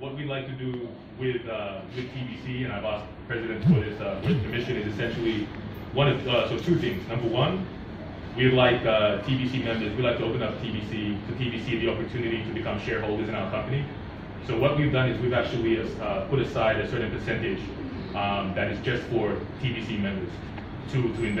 what we'd like to do with, uh, with TBC, and I've asked President for this, uh, with the mission is essentially one of, uh, so two things. Number one, we'd like, uh, TBC members, we'd like to open up TBC, to TBC the opportunity to become shareholders in our company. So what we've done is we've actually, uh, put aside a certain percentage, um, that is just for TBC members to, to invest